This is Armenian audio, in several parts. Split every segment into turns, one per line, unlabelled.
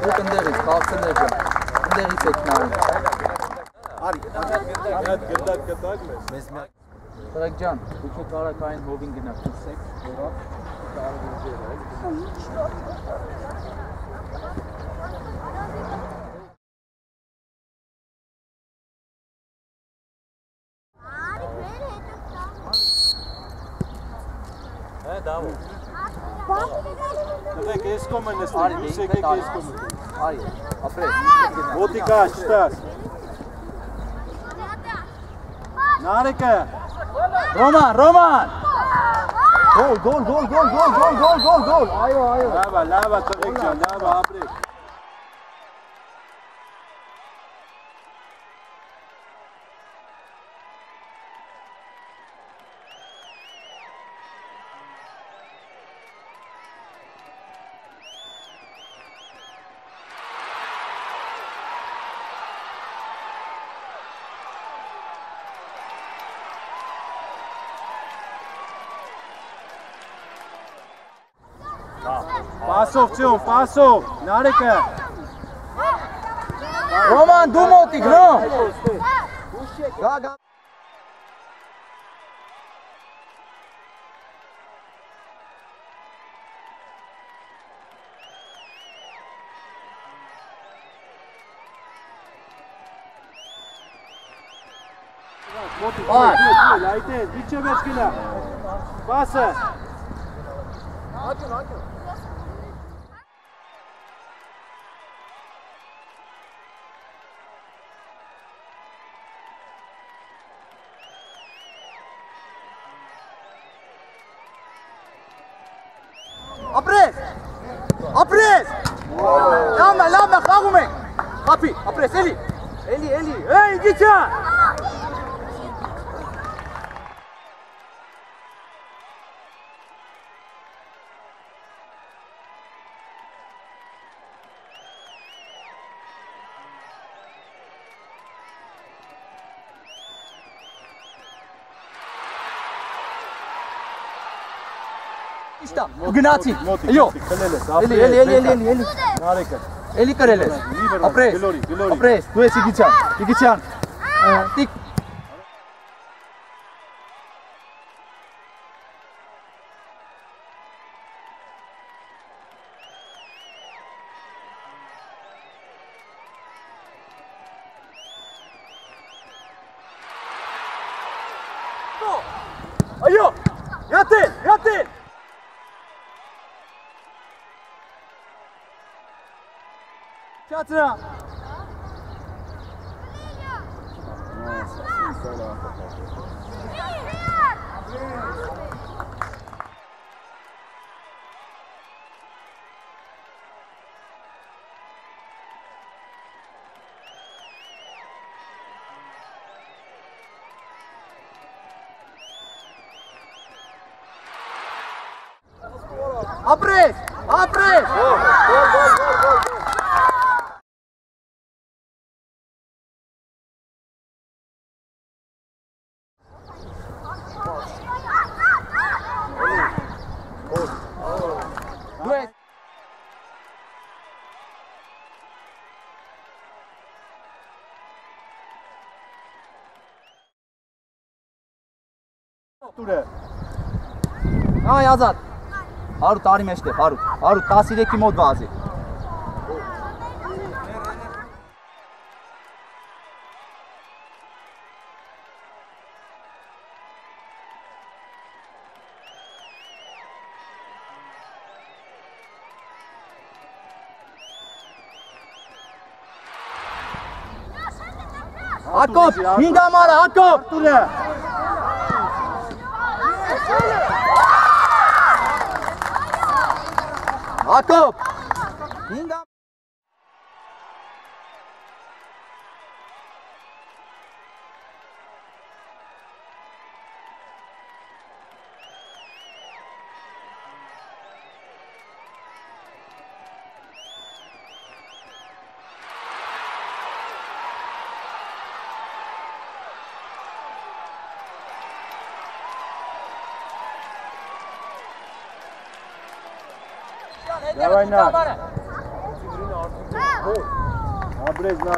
Դուք ընդերից, քաղցները։ Ընդերից եք նայում։ Արի,
այդ գնդակ գտակ մեզ։
Մեզ միակ Տրակ ջան, դուք չեք արա կային հովին գնաք, տեսեք, որով կարող ձեր այդ։
Հե, դա ու։ Դուք եք էս
կոմենես,
դուք
եք
էս կոմենես։
Արի, ապրես։
Մոտիկա չտաս։ Նարեկը,
Ռոման, Ռոման։ Գոլ, գոլ, գոլ, գոլ, գոլ, գոլ, գոլ, գոլ, գոլ։ Այո, այո։
լավա, լավա տղեկ ջան, լավա ապրեք։ Պասով, Ցիոն, պասով, Նարեկը։
Ռոման, դու մոտիկ, Ռոմ։ Գա գա
Այ, այդտեղ, դիչե մեծ գնա։
Բասը։ Հաճո, հաճո։ ենք։ Խափի, ապրես, էլի։ Էլի, էլի։ Էй, գիչա։ Իշտա, ու գնացի։
Մոտիկ,
Այո։
մոտիկ, խլել ես,
Էլի,
ապրեք,
էլի, अप्रेस अप्रेस तू ऐसी किचन किचन ठीक Atila. Nossa, que salada.
Տուրը։
Այ ազատ։ 100 տարի մեջտեղ, 100, 100 13-ի մոտ վազի։ Հակոբ, 5 ամառը, Հակոբ։
Տուրը։
Pato!
Давай на. Абрез на.
Абрез на.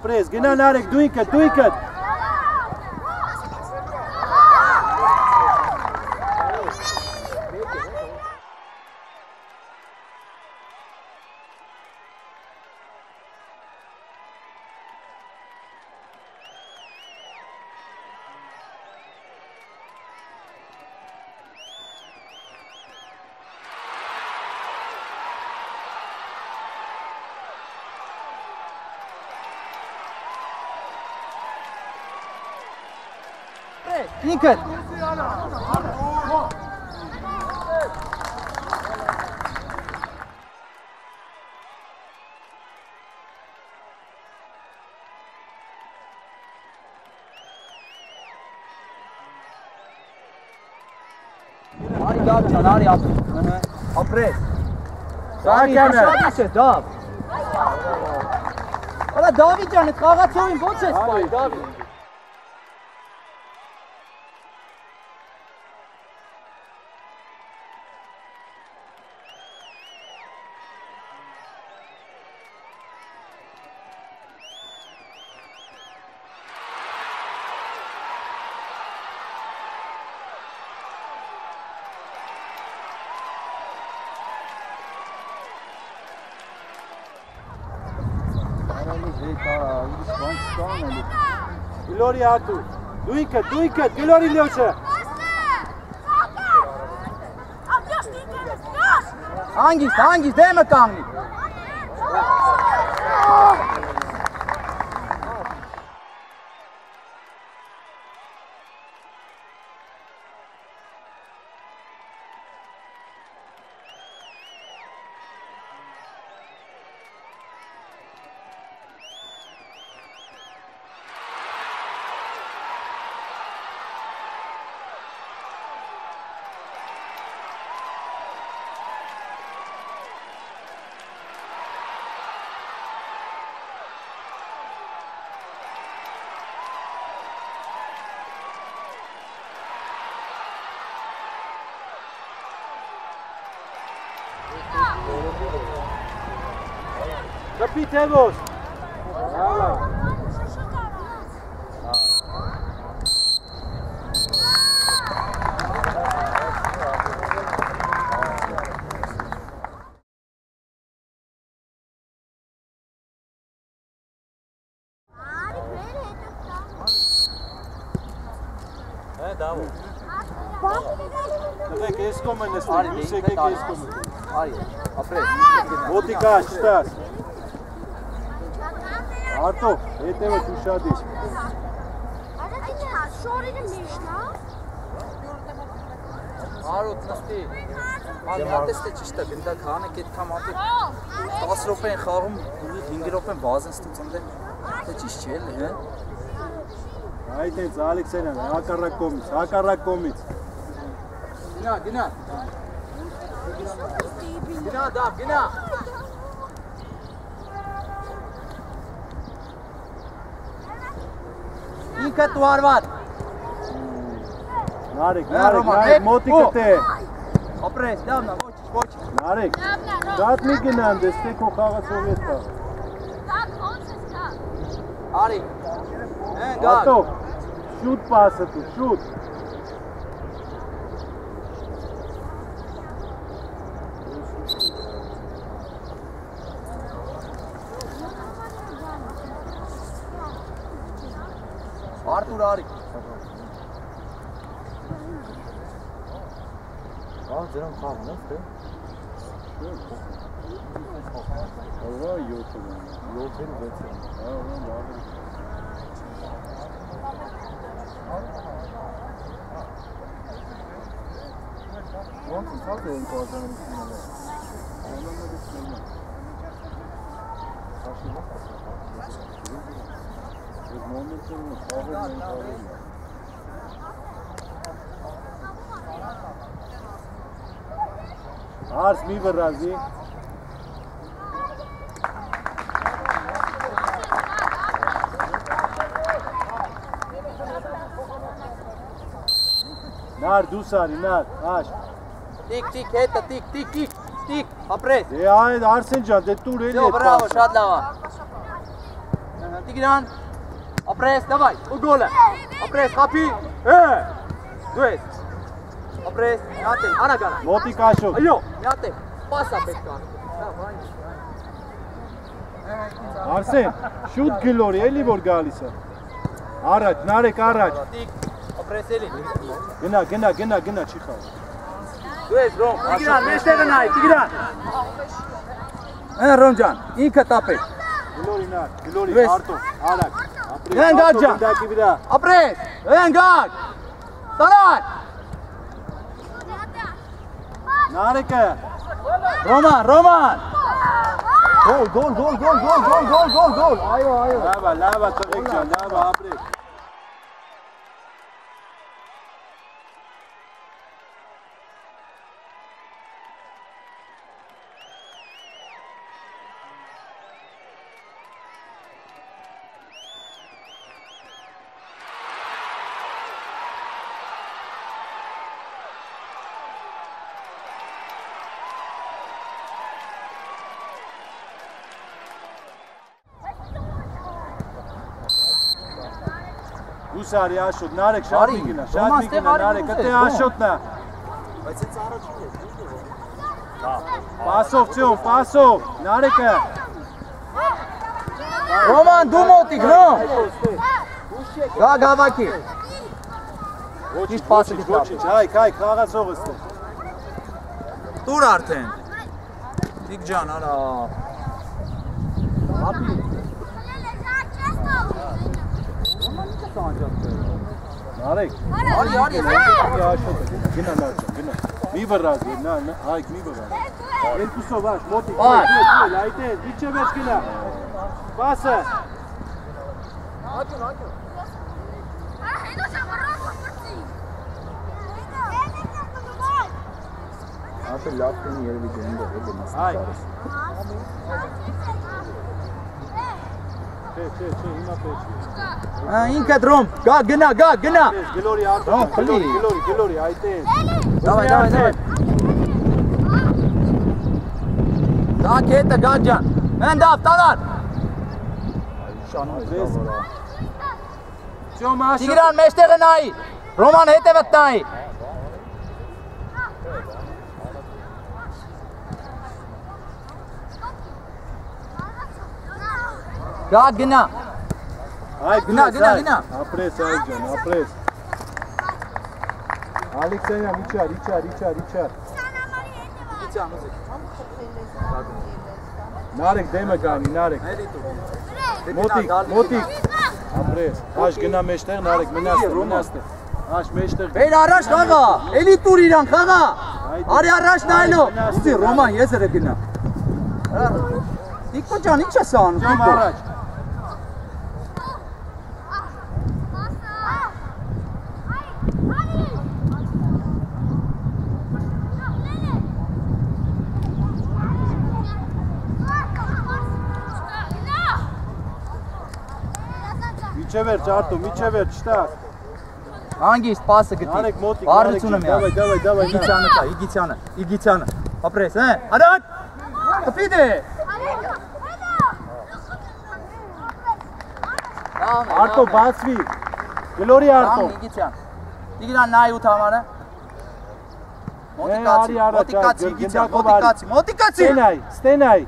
Ապրես, գնա Նարեկ, դու ինքդ, դու ինքդ։
ինքդ Արի դավ ջան, արի ապրես։
Սահակյանը։
Շատ է դավ։ Արա Դավիթ ջան, այդ խաղացողին ո՞նց է սպայ, Դավիթ։
Gloria atu. Dujke, dujke, Glori Ljoče. Angis, Angis,
deme kangi. Դեմը կանգնի։
Կպի թևոս։ Լավ։ Տղեկ, ես կոմ են նստել,
Արի,
դուս
դե,
եկեք
ինքդ
ես կոմ
արի։
եմ։
Արի, ապրես։
Ոտի կաշ, չտաս։ Արտո, հետևը դու շադիր։
Շորերը մեջն է։
Արոտ նստի։ Անդրատեսը ճիշտ է, գնդակ հանեք այդքան ապի 10 րոպե են խաղում, ուղիղ 5 րոպե են բազեն ստուծում դե։ Դա ճիշտ չէ հա։
Այդ էց Ալեքսեյնան, հակառակ կողմից, հակառակ կողմից։
Գնա, գնա։ Գնա, դավ, գնա։ Ինքը դու արված։
Նարեկ, նարեկ, նարեկ, մոտիկը թե։
Ապրես, լավնա, ոչ, ոչ։
Նարեկ, շատ մի գնան, դեստե քո խաղացող ես կա։
Արի։ Հեն գա։
Արտո, շուտ պասը դու, շուտ։
Ferrari. Ah, they don't call enough, do
Sure. Allah
yol tanıyor.
Yol tanıyor zaten. Ha, ulan bağlı. Once it's out there in Guadalajara. Mornington was covered and covered. Ars mi
var Razi. Nar Dusari Nar Aş. Tik tik
это tik tik tik tik. Apres. Ya
Arsencan de tur ele. Bravo Şadlava. Tigran. Ապրես, դավայ, ու գոլը։ Ապրես, խապի։ Է։ Դու ես։ Ապրես, միաթե, անա գալա։
Մոտի կաշո։
Այո, միաթե։ Պասա պետք է անի։
Արսեն, շուտ գլորի, էլի որ գալիս է։ Առաջ, նարեք առաջ։
Ապրես էլի։
Գնա, գնա, գնա, գնա, չի խաղ։
Դու ես ռոմ, Տիգրան, մեջտեղը նայ, Տիգրան։ Ահա ռոմ ջան, ինքը տապեք։
Գլորի նա, գլորի, արտո, արագ։ Ապրի։
Դեն գա ջան։
Դակի վրա։
Ապրես, են գար։ Տարան։
Նարեկը։
Ռոման, Ռոման։
Գոլ, գոլ, գոլ, գոլ, գոլ, գոլ, գոլ, գոլ, գոլ։ Այո, այո։ Լավա, լավա տղեկ Սարի Աշոտ, նարեք շատ
միգնա,
շատ միգնա,
նարեք,
ատե
Աշոտն
է։
Բայց
հենց
առաջին է,
դու դու։ Պասով չոն, պասով, նարեկը։
Ռոման, դու մոտիկ, ռոմ։ Գա գավակի։
Ոչինչ
պասը դիտա։
Ոչինչ, հայք, հայք, խաղացող ըստը։
Տուր արդեն։ Տիկ ջան, արա։ Հապի։
Ռոման, ի՞նչ է կանջան։ Արեք։
Արի, արի,
արի աշոտ։ Գնա նա, գնա։ Մի վրազ, նա, այք մի վրազ։ Երկուսով աշ,
մոտի,
այդտեղ, այդտեղ, դիչե մեջ գնա։ Պասը։
Աճուն, աճուն։ Ահա, հետո
շամարով
փորձի։
Ասա լավ կին երևի գնդը դիմաս։
Այ։ Ինքը դրոմ, գա գնա, գա գնա։
Գլորի
արդեն,
գլորի, գլորի, գլորի, այտեն։
Դավայ, դավայ, դավայ։ Դա կետը գաջան։ Մենդավ, տանան։
Շանուզես։ Ճոմա շո։
Տիգրան մեջտեղը նայի։ Ռոման հետևը տայի։ Գա գնա։
Այ
Գնա,
գնա,
գնա,
Ապրես այ ջան, ապրես։ Ալեքսեյան, իջար, իջար, իջար, իջար։
Իցան ուզի։
Նարեկ դեմը կանի, Նարեկ։ Մոտիկ, մոտիկ։ Ապրես։ Աշ գնա մեջտեղ, Նարեկ, մնաս, մնաս։ Աշ մեջտեղ։
Բեր առաջ խաղա։ Էլի տուր իրան խաղա։ Արի առաջ նայելով։ Ուզի Ռոման եզրը գնա։ Տիկո ջան, ի՞նչ ես անում։ Տիկո։
առաջ։ միջևեր ճարտու, միջևեր, չտաս։
Անգիստ պասը գտի։ Բարությունը մի։
Դավայ, դավայ, դավայ։
Իգիցյանը տա, Իգիցյանը, Իգիցյանը։ Ապրես, հա։ Արդ։ Կփիդե։
Արտո բացվի։ Գլորի
արտո։ Իգիցյան։ Իգիցյան նայ ու թամանը։ Մոտիկացի, մոտիկացի, Իգիցյան, մոտիկացի, մոտիկացի։
Ստենայ, ստենայ։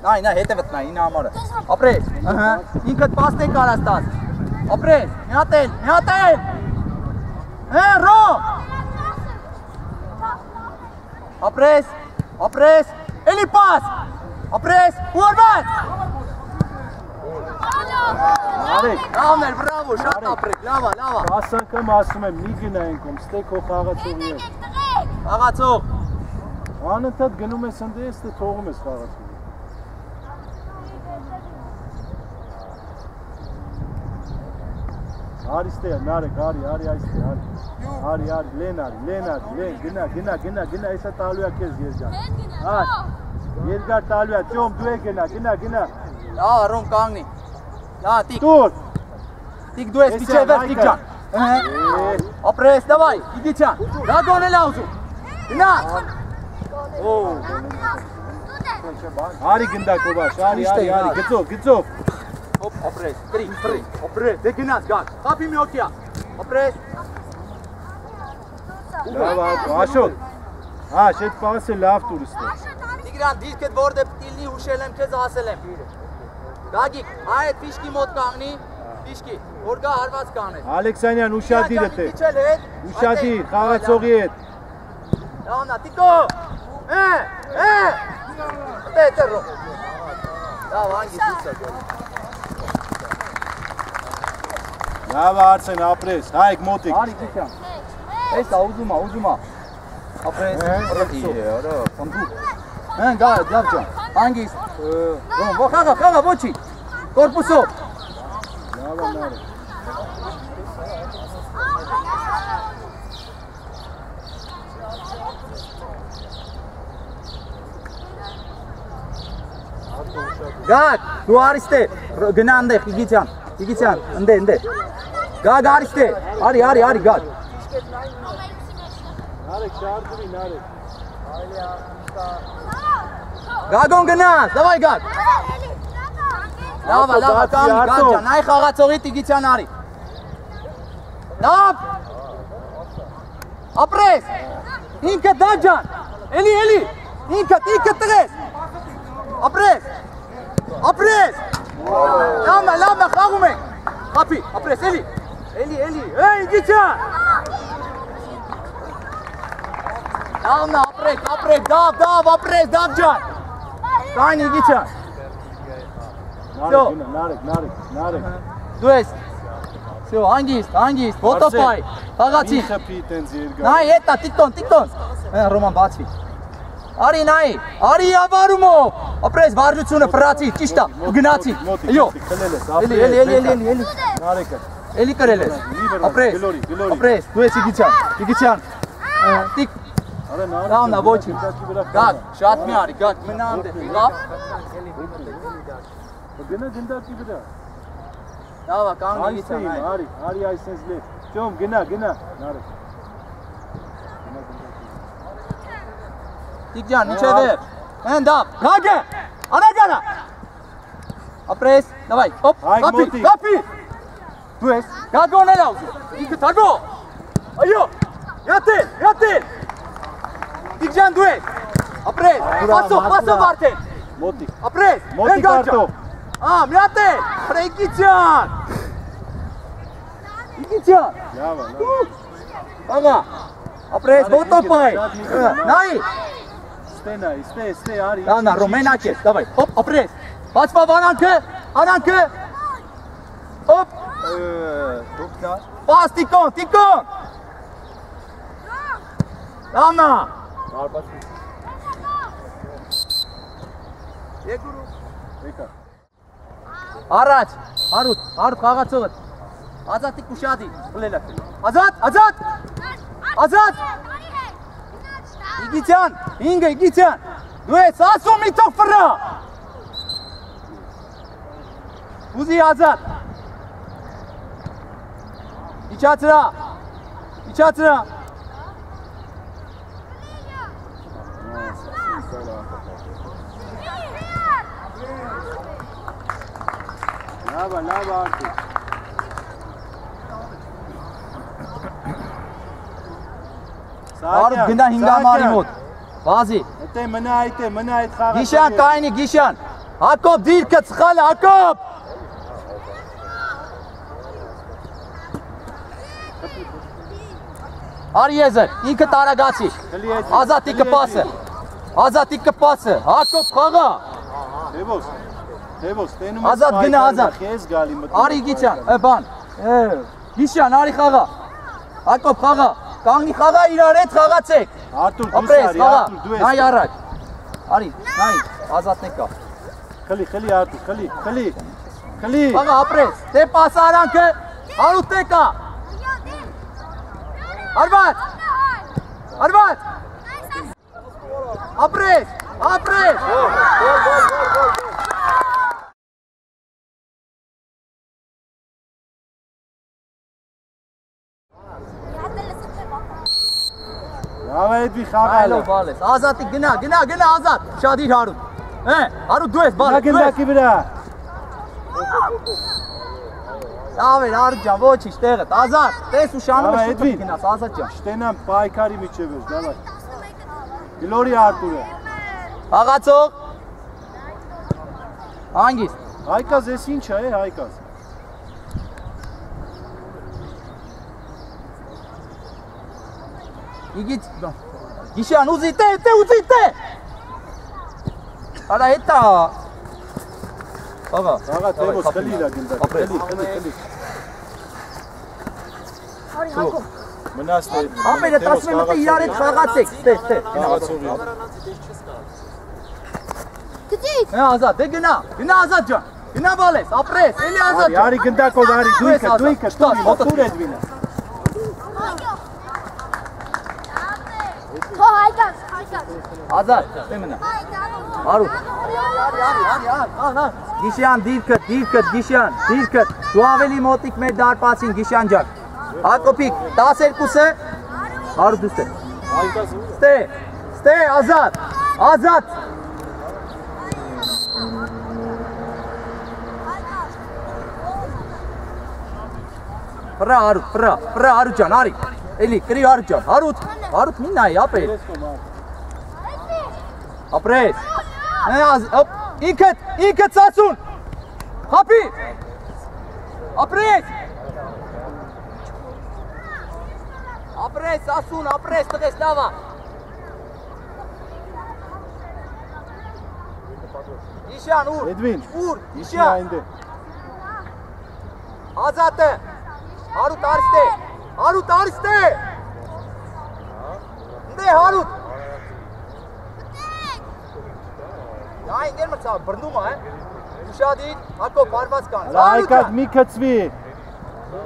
Նայ, նայ, հետևդ նայ 9 համարը։ Ապրես, ըհը։ Ինքդ պաստեն կարաս տաս։ Ապրես, մի հատ էլ, մի հատ էլ։ Հե, ռո։ Ապրես, ապրես, էլի պաս։ Ապրես, ուորված։ Լավն էր, բրավո, շատ ապրեք, լավա, լավա։
10 անգամ ասում եմ, մի գնայինք ում, ստե քո խաղացողի հետ։
Աղացող։
Անընդհատ գնում ես ընդ ես, դե թողում ես խաղացողի։ Արի ստե, նարեկ, արի, արի այստե, արի։ Արի, արի, լեն արի, լեն արի, լեն, գնա, գնա, գնա, գնա, այսա տալու է քեզ երջան։ Այ, երկար տալու է, ճոմ դու է գնա, գնա, գնա։
Լավ, ռոմ կանգնի։ Լավ, տիկ,
Տուր։
տիկ դու ես
ա,
ես տիկ ջան։ Ապրես, դավայ, իգիչան։ Դա գոնել աուզու։ Գնա։ Օ,
Արի գնդակովաշ, արի, արի, արի, գծով, գծով։
հոպ, ապրես, կրի, կրի, ապրես, դե գնաց, գար։ Խապի մի օքյա։ Ապրես։
Լավ, աշոտ։ Հա, շետ պասը լավ տուրիստ է։
Տիգրան, դիրքդ որտե պտիլնի հուշել եմ, քեզ ասել եմ։ Գագիկ, այդ ֆիշկի մոտ կանգնի, ֆիշկի, որ գա հարված կանես։
Ալեքսանյան, ուշադիր է թե։ Ուշադիր, խաղացողի հետ։
Լավնա, տիկո։ Է, է։ Դե դեռ։ Լավ, անգի դուցա գոլ։
Լավ արցեն ապրես, հայք մոտիկ։
Արի գիչան։ Էս ա ուզում ա, ուզում ա։ Ապրես, ռոքի, արա, կամբու։ Հեն, գա, լավ ջան։ Անգիս։ Ո, ո, խաղա, խաղա, ոչի։ Կորպուսով։
Լավ անարը։
Գա, դու արիստե, գնա այնտեղ, Իգիցյան, Իգիցյան, ընդ ընդ։ Գա, գա արիստե։ Արի, արի, արի, գա։
Նարեկ, շարդրի, նարեկ։
Գագոն գնա, դավայ գա։ Լավ, լավ,
Արտո,
կամի,
Արտո։
գա ջան, այ խաղացողի Տիգիցյան արի։ Լավ։ Ապրես։ Ինքը դա ջան։ Էլի, էլի։ Ինքը, ինքը տղես։ Ապրես։ Ապրես։ Լամա, լամա, խաղում ենք։ Խապի, ապրես, էլի։ Էլի, էլի։ Էй, գիչա։ Լամա, ապրես, ապրես, դավ, դավ, ապրես, դավ ջան։ Կանի գիչա։
Նարեկ, նարեկ, նարեկ, նարեկ։
Դու ես Всё, հանգիստ, հանգիստ, ոտոպայ, բաղացի։
Մի խփի տենց երգա։
Նայ, էտա, տիկտոն, տիկտոն։ Ռոման բացվի։ Արի նայ, արի ավարումով։ Ապրես վարժությունը ֆրացի, ճիշտ է, գնացի։ Այո։ Էլի, էլի, էլի, էլի, էլի,
Նարեկը։
Էլի կրել ես։ Ապրես։
գլորի, գլորի։
Ապրես, դու ես Իգիչյան։ Իգիչյան։ Տիկ,
Արա նարեկը։
ոչինչ։
գնդակի վրա
Գակ, շատ մի արի, գակ, մնա անդե։ Լավ։
Գնա գնդակի վրա։
Լավ, է, կանգ
Արի արի, արի այսպես լեվ։ Ճոմ, գնա, գնա։ Նարեկ։
Dikcan içeri. Hand up.
Raja.
Anacana.
Apres.
Davay. Hop. Kapi. Kapi. Dues. Gadgo ne lauzu. Dik tago. Ayo. Yatin. Yatin. Dikcan dues. Apres. Paso. Paso Martin.
Moti.
Apres.
Moti karto.
Am. Yatin. Apres Dikcan. Dikcan. Ya
valla. Bana.
Apres. Both up. Nahi.
Ստենա, ստե, ստե, արի։
Անա, ռումենակ ես, դավայ, հոպ, ապրես։ Բացվավ անանքը, անանքը։ Հոպ։
Դուքնա։
Պաս, տիկոն, տիկոն։ Անա։
Արպաց։
Եկուրու։
Եկա։
Առաջ, հարուտ, հարուտ խաղացողը։ Ազատիկ ուշադի, լելակ։ Ազատ, ազատ։ Ազատ։ ազատ Իգիցյան, ինգը, Իգիցյան։ Դու ես ասում մի թող ֆրա։ Ուզի ազատ։ Իջացրա։ Իջացրա։
Լավ, լավ արդի։
Հարուտ գնա հինգամարի մոտ։ Բազի։
Հետե մնա այդ է, մնա այդ խաղը։
Գիշան կայնի, Գիշան։ Հակոբ դիրքը ծխալ Հակոբ։ Արիեզը, ինքը տարագացի։
Գլի այդ։
Ազատի կպասը։ Ազատի կպասը։ Հակոբ խաղա։
Դեվոս։ Թևոս, տենում
Ազատ, գնա, ազատ։
Քեզ գալի մտնում։
Արի Գիչյան, ը բան։ Է, Գիչյան, արի խաղա։ Հակոբ խաղա։ Կանգնի խաղա իրար հետ խաղացեք։
Արտուր, դու
Ապրես,
սարի, Արտուր, դու ես։
Նայ առաջ։ Արի, նայ, ազատն է կա։
Խլի, խլի Արտուր, խլի, խլի։ Խլի։
Խաղա ապրես։ Դե պասարանքը հարուտ է կա։ Արված։ Արված։ Ապրես, ապրես։
Լավ է դի խաղալը։
Այլով բալես։ Ազատի գնա, գնա, գնա ազատ։ հարուտ դու ես
Նա
բալես։ դու ես։
գնդակի վրա։
հարուտ ջան, ոչինչ տեղը։ Ազատ, տես ու շանում ես շուտ գնաս, ազատ ջան։
Շտենամ պայքարի միջև ես, դավայ։ Գլորի Արտուրը։
Խաղացող։ Հանգիստ։
Հայկազ էս ինչ է, Հայկազ։
Իգից Գիշան ուզի տե, տե ուզի տե։ Արա հետա։ Աղա,
Աղա Թևոս
Խփի։
խլի իրա գնդակ։
Ապրես։
Խլի, խլի, խլի։ Մնաս թե։
Ապերը 10 մինուտ իրար հետ խաղացեք։ Տե, տե։
Խաղացողի։
Գտի։
Հա ազատ, դե գնա։ Գնա ազատ ջան։ Գնա բալես, ապրես, էլի ազատ
Արի,
ջան։
արի գնդակով արի, դույքը, դույքը, դույքը, մոտուր
դու։
Էդվինը։
Թո հայկած, հայկած։
Ազատ, դե մնա։ Արու։ Արի, արի, արի, արի, արի։ Գիշյան դիրքը, դիրքը, Գիշյան, դիրքը։ Դու ավելի մոտիկ մեր դարպասին Գիշյան ջան։ Հակոբիկ, 12-ը։ Արու դու ստե։ Ստե, ստե, ազատ, ազատ։ Պրա արու, պրա, պրա արու ջան, արի։ Էլի, կրի արու ջան, հարուտ, հարուտ մի նայ, ապեր։ Ապրես։ օպ, ինքդ, ինքդ ծածուն։ Հապի։ Ապրես։ Ապրես, ասուն, ապրես, տղես, լավա։ Իշան, ուր։
Էդվին,
Ուր, Իշան։
այնտե։
Ազատը։ Հարուտ արստե։ Հարուտ արստե։ Դե հարուտ։ Դա ինգեր մցա բռնում է։ Ուշադիր, հակո բարված կան։
Հայկած մի քծվի։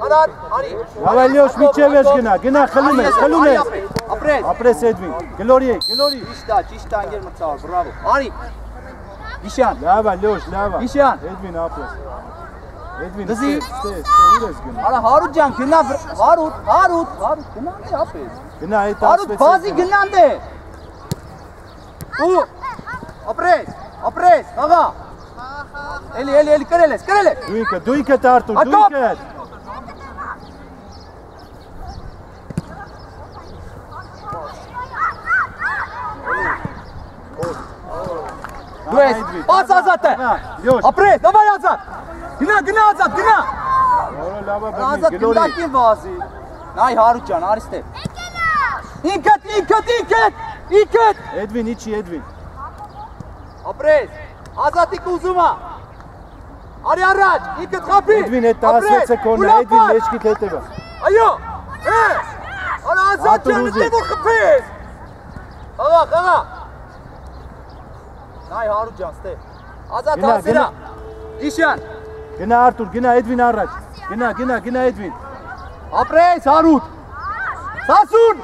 Արար, արի։
Լավ Լյոш, միջև ես գնա, գնա խլում ես, խլում ես։
Ապրես։
Ապրես Էդվին, գլորի, գլորի։
Ճիշտ է, ճիշտ է ինգեր մցա, բրավո։ Արի։ Իշան,
Լավ է, Լյոш, լավ է։
Իշան։
Էդվին ապրես։
Դզի։
ուր ես գնա։
արա հարուտ ջան, գնա հարուտ, հարուտ, հարուտ, գնանք ապրես։
Գնա այդ
Հարուտ բազի գնանդ է։ Ու ապրես, ապրես, աղա։ Էլի, էլի, էլի կրել ես, կրել ես։
Դույքը, դույքը տարտու, դույքը։
Դու ես, բաց ազատ է։ Ապրես, դավայ ազատ։ Գնա, գնա ազատ, գնա։
որը լավ է
Ազատ
բռնի, գլորի։
գնդակին վազի։ Նայ հարուտ ջան, արիստե։ Ինքդ, ինքդ, ինքդ, ինքդ։
Էդվին, իջի Էդվին։
Ապրես, ազատիկ ուզում է։ Արի առաջ, ինքդ խափի։
Էդվին, այդ 16-ը կոնը, Էդվին մեջքիդ հետևը։
Այո։ Հե։ Արա ազատ
Ատու
ջան,
ուզի։
դե որ խփես։ Աղա, աղա։ Նայ հարուտ ջան, ստե։ Ազատ
Գնա,
հասիրա։ Իշան,
Գնա Արտուր, գնա Էդվին առաջ։ Գնա, գնա, գնա Էդվին։
ապրես հարուտ։ Սասուն։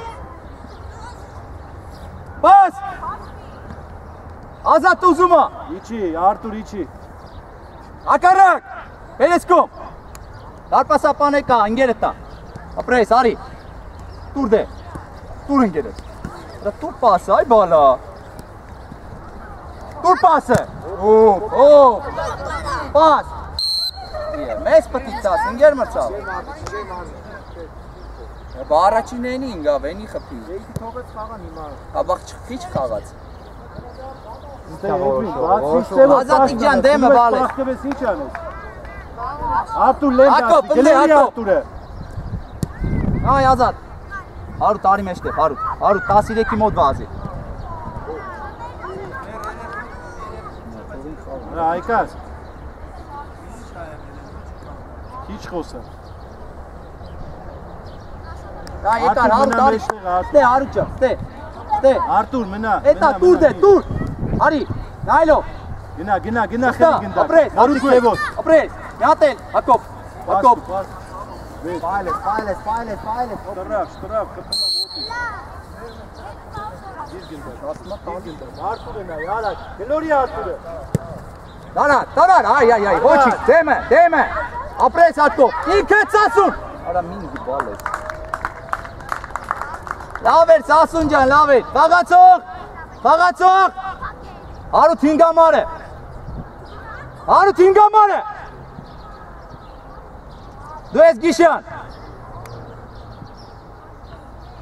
Բաս։ Ազատ ուզում է։
Իջի, Արտուր իջի։
Ակարակ։ Պելեսկոմ։ Դարպասապան եկա, ընկերը տա։ Ապրես, արի։ Տուր դե։ Տուր ընկերը։ Դա տուր պասը, այ բալա։ Տուր պասը։ Օ, օ։ Պաս։ Իե, Մեզ պտի տաս, ընկեր մրցավ։ Բա առաջինն ինգա, վենի խփի։
Էդի թողեց խաղան հիմա։
Աբախ չխի չխաղաց։ Ազատիկ ջան, դեմը բալ է։
Պաստվես ինչ անես։ Արտուր լեն
է,
գլորի
Հակոբ։
Արտուրը։
Այ ազատ։ Հարուտ արի մեջտեղ, հարուտ։ Հարուտ 13-ի մոտ վազի։
Այկաս։ Խոսա։
Դա եկար
մեջտեղ, Արտուր։
Ստե հարու ջան, ստե։ Ստե։
Արտուր մնա։
Էտա տուր դե, տուր։ Արի, նայլո։
Գնա, գնա, գնա խելի գնդա։
ապրես,
Հարուտ քևոտ։
ապրես։ Միատել, Հակոբ։ Հակոբ։
Պայլես, պայլես, պայլես, պայլես։
Շտրավ, շտրավ, կտնա ոտի։ Դիր գնդա, ասմա տան գնդա։ Արտուրը նայ, արագ։ Գլորի Արտուրը։
Դարա, դարա, այ այ այ, ոչի, դեմը, դեմը։ Ապրես Հակոբ։ Ինքը ծասուն։ Արա մինգի բալես։ Լավ էր Սասուն ջան, լավ էր։ Խաղացող։ Խաղացող։ Հարութ հինգամարը։ Հարութ հինգամարը։ Դու ես գիշան։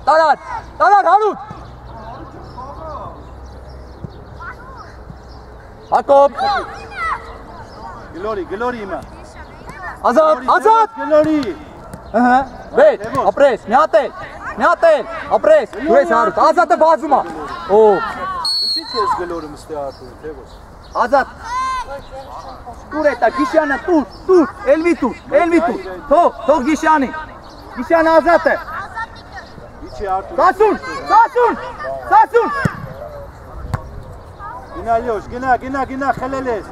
Տարար, տարար Հարութ։ Հակոբ,
Գլորի, գլորի իմա։
ազատ, ազատ։
Գլորի։
Ահա, վեճ, ապրես, միատել, միատել, ապրես, դու ես հարուտ, ազատը բազում է։ Օ,
Ինչի՞ ես գլորը մստե Արտուրը, թե ոչ։
ազատ։ Տուր էտա, գիշանը տուր, տուր, էլվի տուր, էլվի տուր, թող, թող գիշանի, գիշանը ազատ է,
Իչի Արտուր։
սասուն, սասուն, սասուն,
Գնա Լյոշ, գնա, գնա, գնա, խելել ես։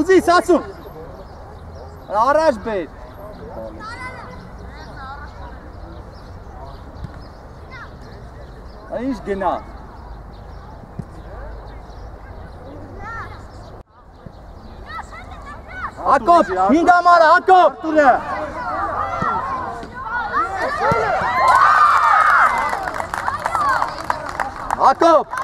ուզի սասուն, առաջ բեր, Ինչ գնա, Հակոբ, հինգամարը, Հակոբ,
Արտուրը։
Հակոբ,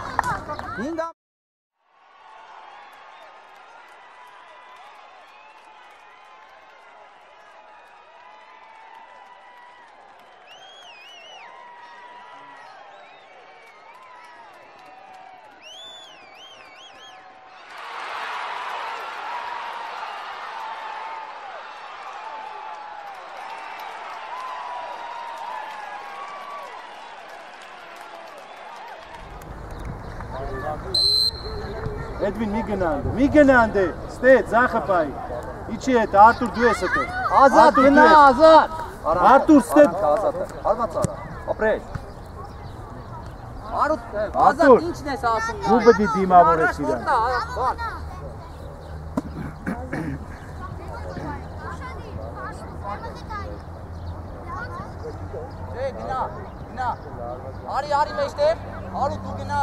Էդվին մի գնանդե, մի գնանդե, ստե, ձախը պայ։ Իչի հետ, Արտուր դու ես հետո։
Ազատ գնա,
դու ես։
ազատ։
Արտուր, ստե։
Ազատ է։ Ապրես։ Արուտ,
Արտուր,
ազատ ինչն ես ասում։
դու պետք է դիմավորես իրան։
իրան։ Չէ, գնա, գնա։ Արի, արի մեջտեղ։ Արուտ դու գնա,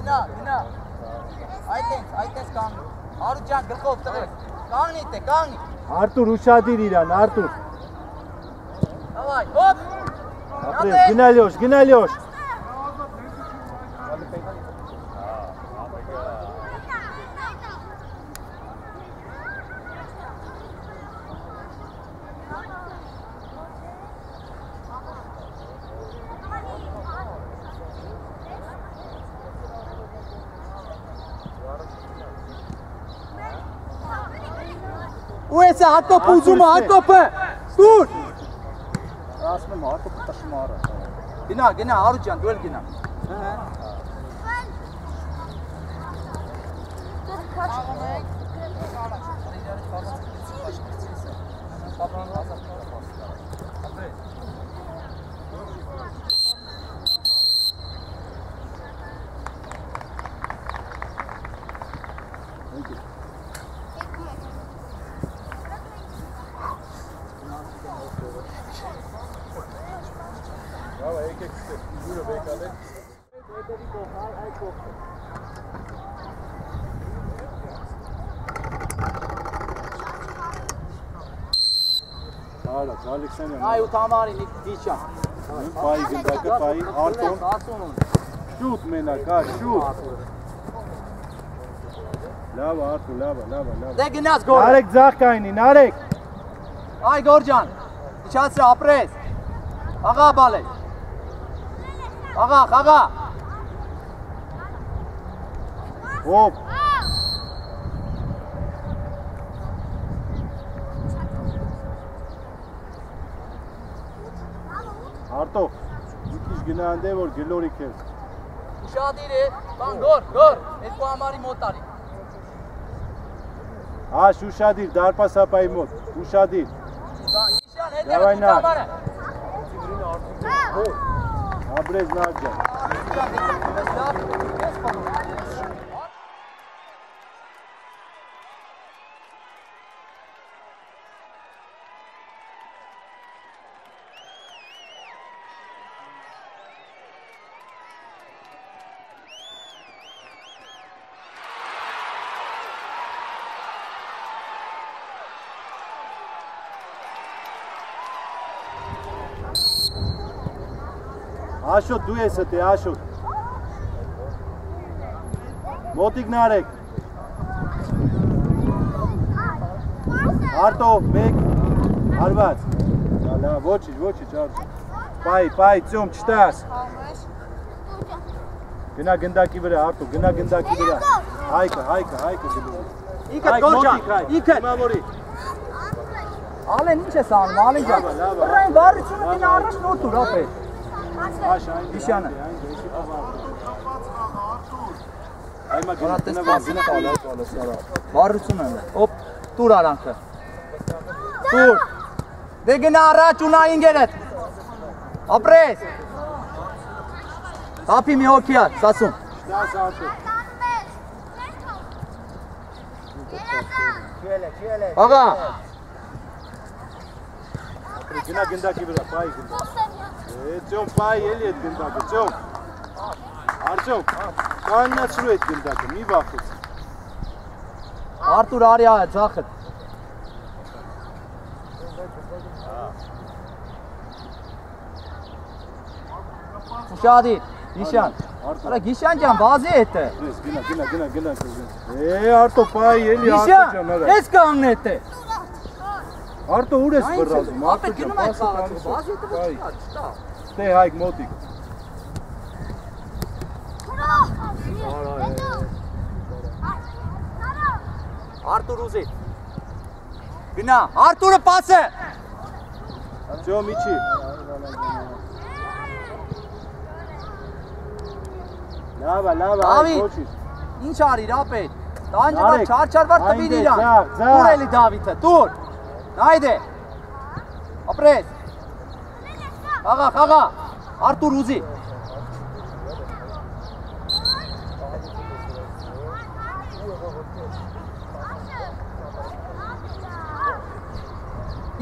գնա, գնա։ Այդտենց, այդտենց կանգ։ Արուտ ջան, գլխով տղես։ Մարտ է, կանգ։
Արտուր ուշադիր իրան, Արտուր։
Давай, հոպ։
Ապրես, գնա Լյոշ, գնա Լյոշ։
Ու էսը Հակոբ ուզում է, Հակոբը։ Դուր։
Ասում եմ Հակոբը տաշում արա։
Գնա, գնա, Արուտ ջան, դու էլ գնա։
Արա,
Այ ու թամարի դիչա։
Պայի գնդակը, պայի, Արտոն։ Շուտ մենակ, հա, շուտ։ Լավ, Արտուր, լավ, լավ, լավ։
Դե գնաց գոր։
Նարեկ ձախ կայնի, Նարեկ։
Այ Գորջան։ Իջացրա ապրես։ Աղա բալե։ Աղա, աղա։
Հոպ։ Ինչ գնանդե որ գլորիկ է։
Ուշադիր է, բան գոր, գոր, երկու համարի մոտ արի։
Աշ ուշադիր, դարպասապայի մոտ, ուշադիր։
Գիշան հետևը
դու
համարը։
Աբրեզ նաջա։ Ես փոխում Աշոտ դու ես դե Աշոտ։ Մոտիկ նարեք։ Արտո 1 հարված։ Լա, ոչինչ, ոչինչ, արջ։ Բայ, բայ, ծում չտաս։ Գնա գնդակի վրա, Արտո, գնա գնդակի վրա։ Հայկը, հայկը, հայկը գնում։
Ինքդ գորջան, ինքդ։
Հիմամորի։
Ալեն ինչ ես անում, Ալեն ջան։ Բռան բարությունը դին առաջ նոր դուր ապե։ Իշյանը։
Այմա գնա, գնա,
կալա կալա սարա։ Բարությունը։ Օպ, տուր արանքը։ Տուր։ Դե գնա առաջ ու նա ինգերդ։ Ապրես։ Ապի մի հոգիա, սասում։
Դաս Աշոտ։
Աղա,
Գնա գնդակի վրա, բայ գնդա։ Է, ծում բայ էլի այդ գնդակը, ծում։ Արձում, կաննացրու այդ գնդակը, մի վախեց։
Արտուր արիա ձախը։ Ուշադի, Գիշան։ Արա Գիշան ջան, բազի հետը։
Ես գնա, գնա, գնա, գնա, գնա։ Է, Արտո, բայ էլի Արտո
Գիշան,
ջան, արա։
ես կանգն հետը։
Արտո ուր ես բռազում,
Ապե
Արտո ջան, պասը
քաղաքը,
տանից։
բազի
Բայ,
ոչ չտա։
Ստե հայք մոտիկ։
Արտուր ուզի։ Գնա, Արտուրը պասը։
Ծում իջի։ Լավա, լավա, ոչինչ։
Ինչ արիր ապետ։ Տանջը չարչարվար
այնտե,
իրան։ Տուր էլի Դավիթը, տուր։ Նայդե։ Ապրես։ Խաղա, խաղա։ Արտուր ուզի։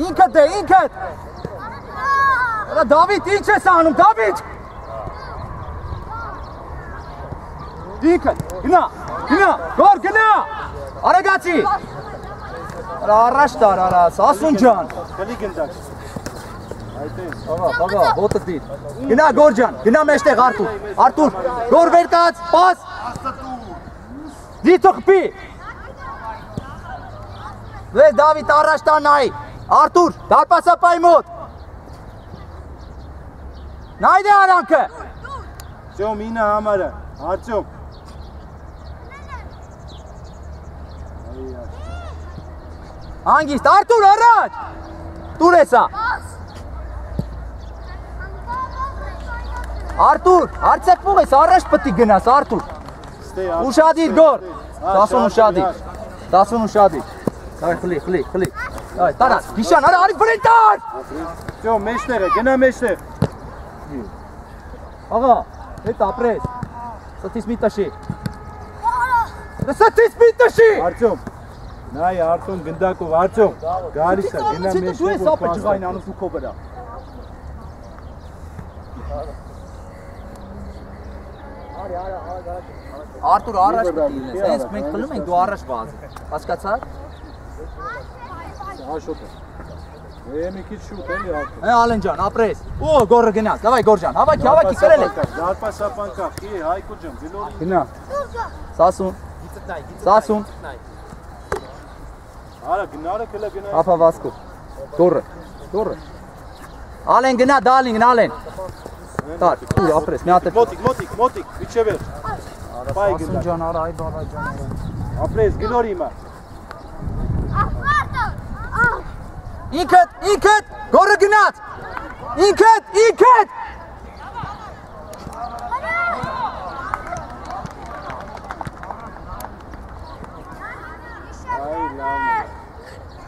Ինքդ դե, ինքդ։ Արա Դավիթ, ինչ ես անում, Դավիթ։ Ինքդ, գնա, գնա, գոր գնա։ Արագացի։ Արա առաջ տար, արա, Սասուն ջան։
Քլի գնդակ։ Այդտես։
Աղա, աղա, ոտը դիր։ Գնա Գոր ջան, գնա մեջտեղ Արտուր։ Արտուր, Գոր վեր կաց, պաս։ Դի թխպի։ Վե Դավիթ առաջ տա նայ։ Արտուր, դարպասապայի մոտ։ Նայդե արանքը։
Ծում ինը համարը, Արտում։
Հանգիստ, Արտուր առաջ։ Տուր էսա։ Արտուր, արցակվող ես, առաջ է գնաս, Արտուր։ Ուշադիր գոր։ 10 ուշադիր։ 10 ուշադիր։ Այ խլի, խլի, խլի։ Այ տարա, Գիշան, արա, արի վրեն տար։
Ծում մեջտեղը, գնա մեջտեղ։
Աղա, հետ ապրես։ Ստիս մի տաշի։ Ստիս մի տաշի։
Արտում։ Նայ Արտում գնդակով, Արտում։ Գալիս է, գնա
Դու
մեջտեղ։
ես ապը ջղային անում սուքո վրա։ Արտուր առաջ պետք է լինես, հենց մենք խլում ենք դու առաջ վազի։ Հասկացա՞ր։
Աշոտը։ Է մի քիչ շուտ էլի Արտում։
Հե Ալեն ջան, ապրես։ Օ, գորը գնաս։ Դավայ գոր ջան, հավաքի, հավաքի, կրել եք։
Դարպասապանքա, խի Հայկո ջան, գլորի։
Գնա։ Սասուն։ Սասուն։
Արա գնարը կլա գնա։
Ապա Վասկո։ Գորը։ Գորը։ Ալեն գնա, դալին գնա Ալեն։ Տար, դու ապրես, մի հատ
Մոտիկ, մոտիկ, մոտիկ, միջև էր։ Բայ
Սասուն ջան, արա, այ բաբա ջան։
Ապրես գլորի հիմա։
Ինքդ, ինքդ, գորը գնաց։ Ինքդ, ինքդ։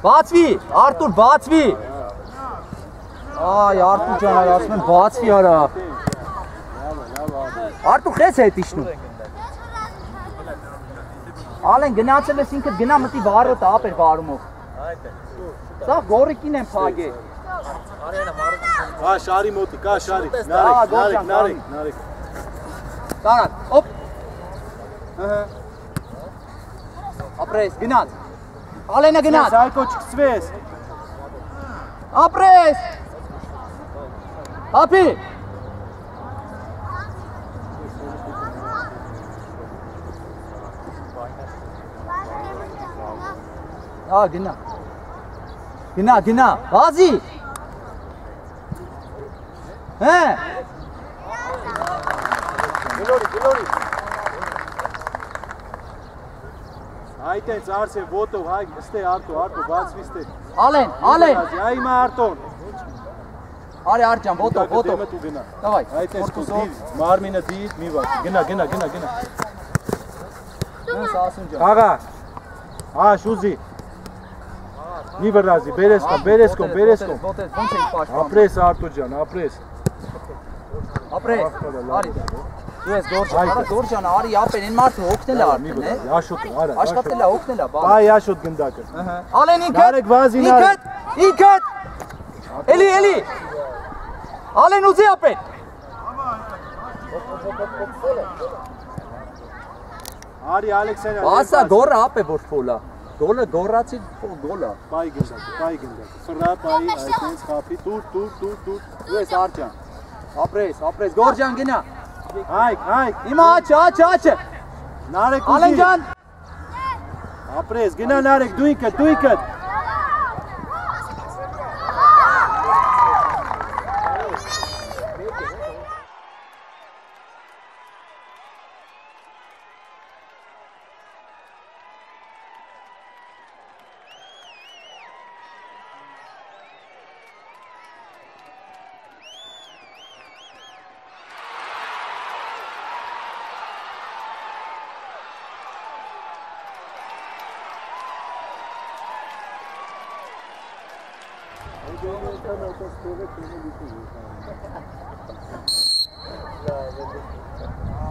Բացվի, Արտուր, բացվի։ Այ Արտուր ջան, այ ասում են բացվի արա։ Արտուր խես է դիշնում։ Ալեն գնացել ես ինքդ գնա մտի վարոտը ապեր վարումով։ Սա գորիկին են փագե։
Կա շարի մոտի, կա շարի։ Նարեկ, նարեկ, նարեկ, նարեկ։
Տարած, օպ։ Ահա։ Ապրես, գնաց։ Ալենը գնաց։
Սայկո չկցվես։
Ապրես։ Հապի։ Ա գնա։ Գնա, գնա։ Բազի։ Հե։
Գլորի, գլորի։ Այտենց արսե ոտով հայ ստե արտո արտո բացվի ստե
Ալեն Ալեն
այ մա արտոն
Արե արջան ոտով
ոտով դու գնա Դավայ այտենց դիվ մարմինը դիվ մի բան գնա գնա գնա գնա
Ես ասում ջան
Աղա Ա շուզի Մի վրազի բերես կա բերես կա բերես
կա Ոնց ենք պաշտպան
Ապրես արտո ջան ապրես
Ապրես արի Դու ես Գորջան, արա Գորջան, արի ապեն, այն մարդը օգնել է արդեն, է։
աշոտ, արա։
Աշխատել է, օգնել է, բան։
Այ աշոտ գնդակը։
Ալեն ինքդ։
Նարեկ վազին,
Ինքդ, ինքդ։ Էլի, էլի։ Ալեն ուզի ապեն։
Արի Ալեքսանյան։
Ասա գորը ապե որ ֆոլա։ Գոլը գորացի գոլա։
Բայ գնդակը, բայ գնդակը։ Ֆրա բայ, այդտենց խափի, տուր, տուր, տուր, տուր։
Դու ես Արջան։ Ապրես, ապրես, Գորջան գնա։
Հայք, հայք։
Հիմա աչը, աչը, աչը։
Նարեկ
Ալեն
ուզի։
ջան,
Ապրես, գնա Նարեկ, դու ինքդ, դու ինքդ։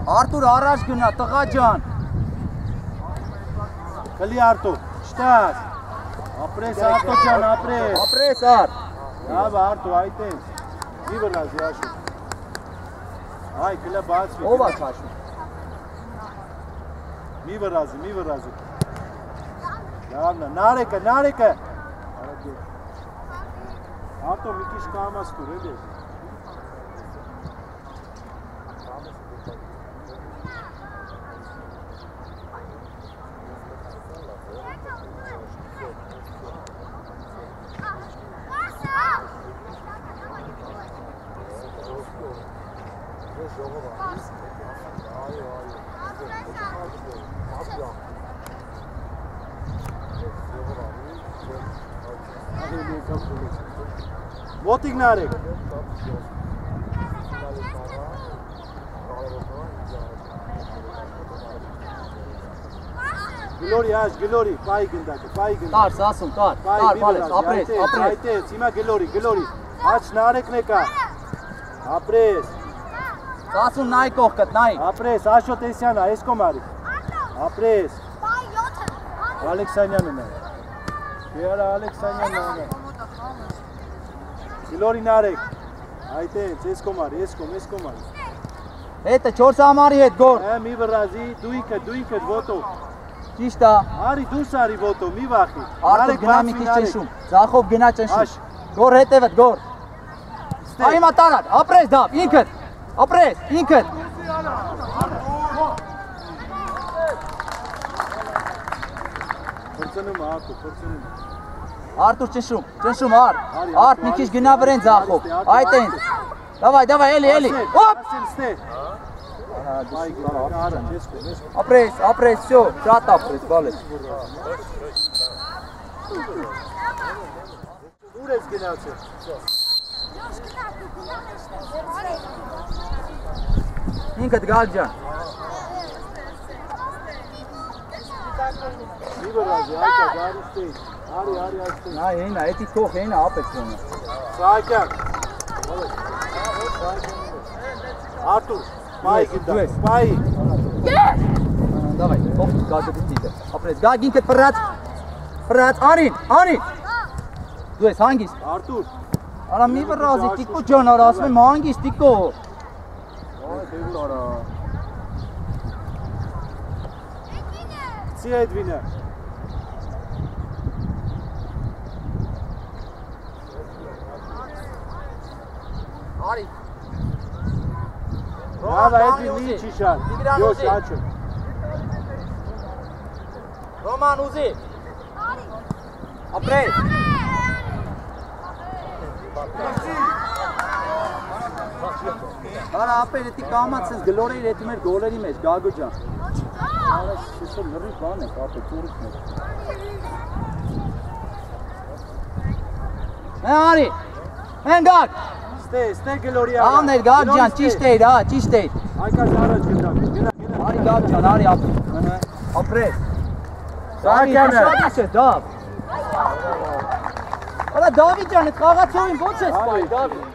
Արտուր առաջ գնա, տղա ջան։
Կլի արտո։ Շտաս։ Ապրես արտո ջան, ապրես։
Ապրես ար։
Լավ արտո, այդտենց։ Մի վրազի աշոտ։ Այ կլա բացվի։
Ո՞վ է քաշում։
Մի վրազի, մի վրազի։ Լավն է, Նարեկը, Նարեկը։ არტო მიკიშკა ამას თუ რედები Մոտիկ Նարեկ։ Գլորի աշ, գլորի, պայի գնդակը, պայի գնդակը։
Տար, ասում, տար, տար, բալես, ապրես, ապրես։
Այդտենց, հիմա գլորի, գլորի։ Աչ Նարեկն է կա։ Ապրես,
Ասում նայ կողքդ, նայ։
ապրես, Աշոտ Էսյանա, այս կոմարի։ Ապրես, Ալեքսանյանն է։ Երա Ալեքսանյանն է։ Գլորի Նարեկ։ Այդտենց, այս կոմարի, այս կոմ, այս կոմարի։
Հետը 4 համարի հետ գոր։
Հա մի վրազի, դու ինքդ, դու ինքդ ոտո։
Ճիշտ է։
Արի դուրս արի ոտո, մի վախի։
Արտուր գնա մի քիչ ճնշում։ Ձախով գնա ճնշում։ Գոր հետևդ, գոր։ Այ հիմա տարար, ապրես դավ, ինքդ։ Ապրես, ինքդ։
Փրկնում արտո, փրկնում։
Արտուր ճնշում, ճնշում արդ, արդ մի քիչ գնա վրեն ձախով, այդ են, դավայ, դավայ, էլի, էլի,
ոպ!
Ապրես, ապրես, սյո, շատ ապրես, բալես։
Ուր ես գնացել, սյո։
Ինքդ գալ ջան։
Իվր ազի, այդ է, գարուստեից։ Արի, արի, այստեղ։
Նա հենա, էտի թող հենա ապետ ոնը։
Սահակյան։ Արտուր, պայի գնդա, պայի։
Դավայ, ով գազը դիտիտը։ Ապրես, գա գինքը պրած, պրած, արին, արին։ Դու ես հանգիստ։
Արտուր։
Արա մի վրազի, տիկո ջան, արա ասում եմ հանգիստ, տիկո։
Այ, դու արա։ Եկինը։ Սի
այդ
վինը։ Edvin, iyi çişan.
Tigran
Yok
Ozi.
açın.
Ռոման ուզի։ Ապրես։ Արա ապեր էտի կամացես գլորեր էտի մեր գոլերի մեջ, Գագո ջան։ Արա շիշը լրի բան է, ապե տուրիքն է։ Հա արի։ Հեն գակ։
Ստե, ստե գլորի
Ամներ գակ ջան, ճիշտ էր, հա, ճիշտ էր։
Այկաշ առաջ գնդա։ Գնա, գնա։
Արի գակ ջան, արի ապրես։
Սահակյանը։
Սա դավ։ Արա Դավիթ ջան, այդ խաղացողին ո՞նց է սպայ, Դավիթ։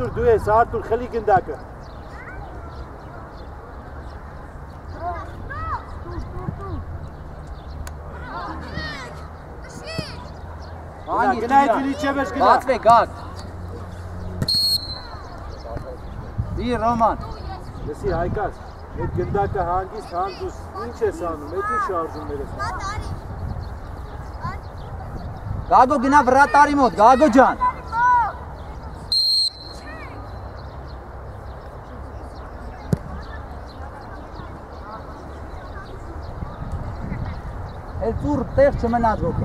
Արտուր դու ես, Արտուր խլի գնդակը։ Գնա, գնա Էդվինի չեվեշ գնա։
Բացվե գակ։ Դի Ռոման։
Լսի Հայկաշ, այդ գնդակը հանգիստ հանդուս ինչ ես անում, այդ ինչ շարժումներ ես անում։
Գագո գնա վրատարի մոտ, Գագո ջան։ ծուր տեղ չմնաց ոք։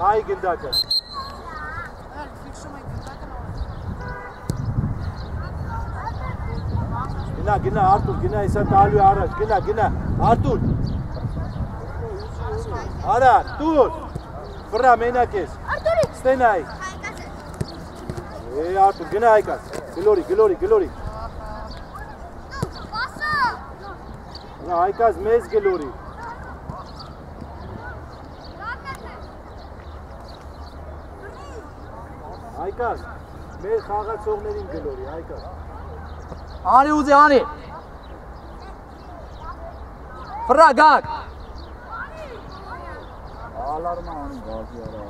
Բայ գնդակը։ Գնա, գնա Արտուր, գնա, հեսա տալու է առաջ, գնա, գնա, Արտուր։ Արա, տուր։ Վրա մենակ ես։ Ստենայ։ Է Արտուր, գնա Հայկաս։ Գլորի, գլորի, գլորի։ Վրա Հայկաս մեզ գլորի։ Հայկաս, մեր խաղացողներին գլորի, Հայկաս։
Անի ուզի անի։ Վրա գակ։
Ալարմա անի բազի արա։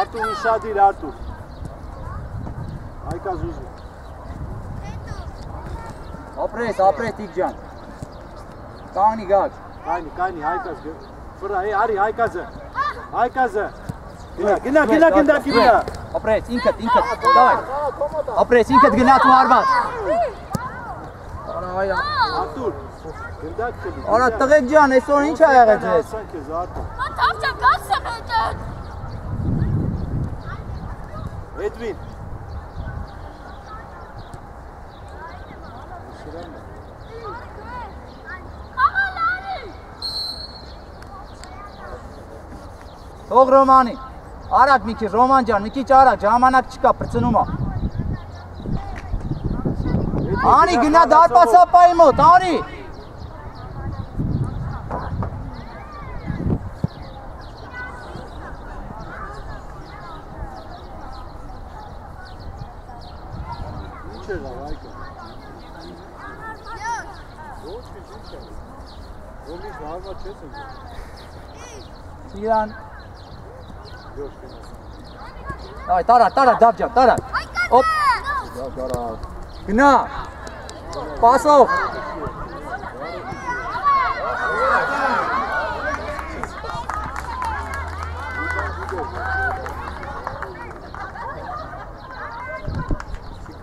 Արտուր իշադիր, Արտուր։ Հայկաս ուզի։
Ապրես, ապրես տիկ ջան։ Կանի գակ։
Կայնի, կայնի, Հայկաս գ- վրա, է, արի Հայկազը։ Հայկազը։ Գնա, գնա, գնա գնդակի վրա։
Ապրես, ինքդ, ինքդ, դայ։ Ապրես, ինքդ գնաց ու արված։ Արա այա։
Արտուր, գնդակ չլի։
Արա տղեկ ջան, այսօր ինչ ա եղել ձեզ։
Ասանք ես Արտուր։ Էդվին։
Թող Ռոմանի։ Արագ մի քիչ Ռոման ջան, մի քիչ արագ, ժամանակ չկա, բրծնում ա։ Անի գնա դարպասապայի մոտ, անի։
Ինչ է լավ Հայկա։ Ոչ ինչ ինչ է։ Ոնից հարմա չես ընկել։
Իրան։
Ոչ գնա։
Դայ, տարա, տարա, դավ ջան, տարա։ Օպ,
Գարա։
գնա։ Պասով։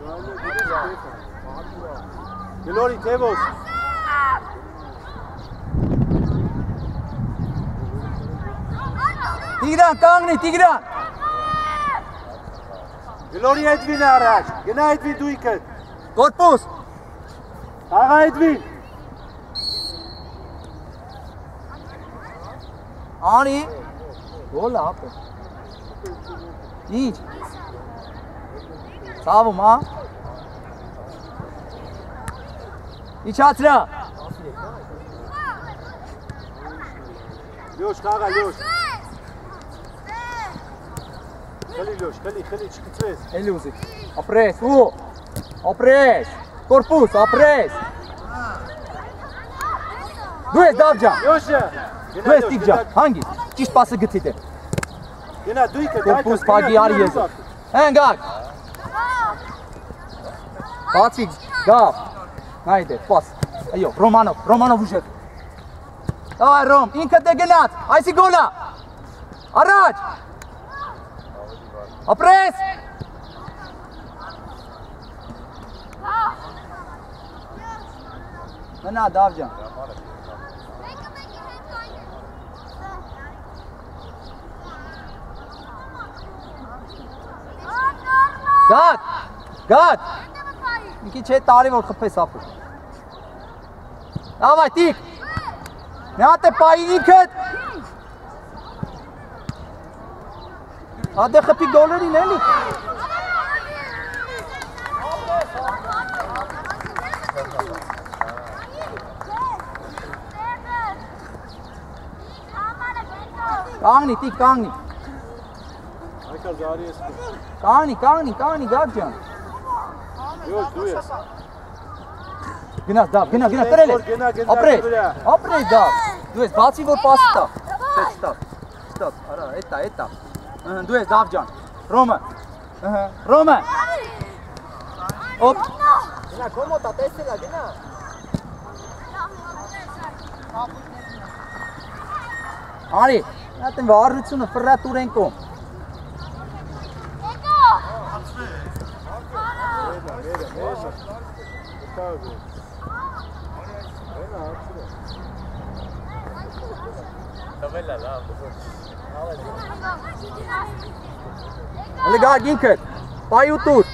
Կարելի է Գլորի Թևոս։
Տիգրան, կանգնի, Տիգրան։
Գլորի Էդվին առաջ։ Գնա Էդվին դու իքդ։
Կորպուս։
Աղա Էդվին։
Անի։ Գոլ ապը։ Ինչ։ Ցավում, հա։ Իջացրա։
Լյոշ, խաղա Լյոշ։ Խլի Լյուշ, խլի, խլի, չկծես։
Էլի ուզի։ Ապրես, ու։ Ապրես։ Կորպուս, ապրես։ Դու ես դավջա։
Լյուշը։
Դու ես տիգջա, հանգի։ Ճիշտ պասը գցիդ դե։ է։
Գնա դույքը, դայքը։
Կորպուս փագի արի ես։ Հենգակ։ Բացի գավ։ Նայդե, պաս։ Այո, Ռոմանով, Ռոմանով ուժեր։ Այ Ռոմ, ինքդ է գնաց, այսի գոլա։ Առաջ։ Ապրես։ Մնա Դավ ջան։ Գատ, գատ։ Մի քիչ է տարի որ խփես ապուր։ Դավայ տիկ։ Նա թե պայ ինքդ։ Ադե խփի գոլերին էլի։ Կանգնի, տիկ, կանգնի։
Այքա զարի ես։
Կանգնի, կանգնի, կանգնի, գատ ջան։
Լյոշ դու ես։
Գնա, դա, գնա, գնա, տրել է։
վրա։
ապրես դա։ Դու ես բացի որ պաս տա։ Չէ, ստա։ Ստա, արա, էտա, էտա։ դու ես դավ ջան։ Ռոմը։ Ահա, Ռոմը։ Օպ։ Գնա, կոմոտա, տեսելա, գնա։ Արի, նա տեն վարությունը ֆրատուր են կոմ։ Հələ գա ինքդ։ Պայ ուտուր։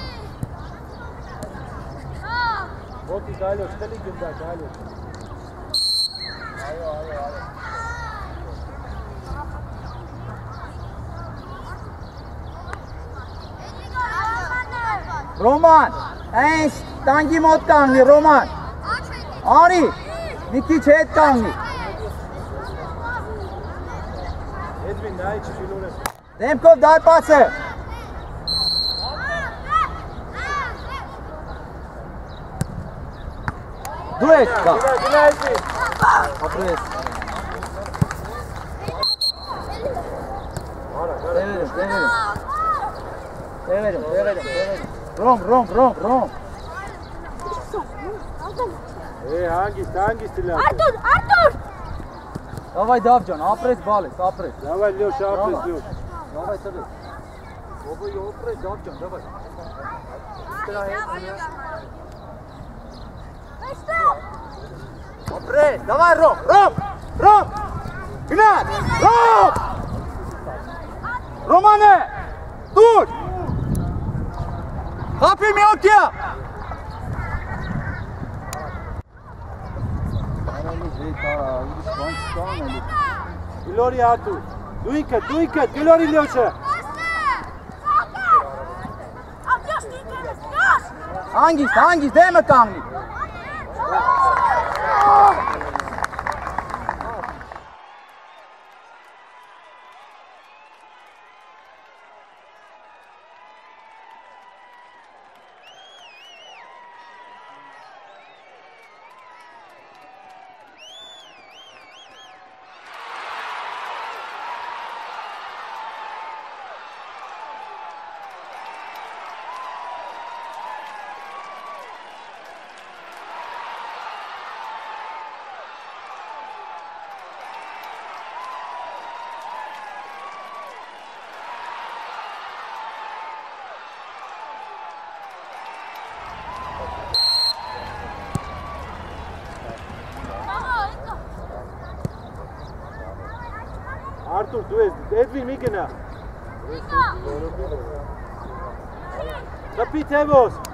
Ոտի գալոս, խլի գնդա, գալոս։
Ռոման, այն տանկի մոտ կանգնի, Ռոման։ Արի, մի քիչ հետ կանգնի։ Tempo,
daj pasę! Duetka!
Opres. Prevedem, prevedem. Prevedem, prevedem, prevedem. Rom, rom, rom, rom.
E, hangisi, hangisi lazım?
Artur, Artur!
Давай, Давджан, опрес, балес, опрес.
Давай, Леша, опрес, Леша
давай сюда. Бобу его пройдем, чем давай. Добре, давай, Ром, Ром, Ром, Гнат, Ром! Романе,
тут! Хапи ме от тя! Iloriatu. Dujke, dujke,
Dilori Ljoqe. Angis, angis,
dhe me kangi. Էդվին մի գնա։ Տպի Թևոս։ Բալա։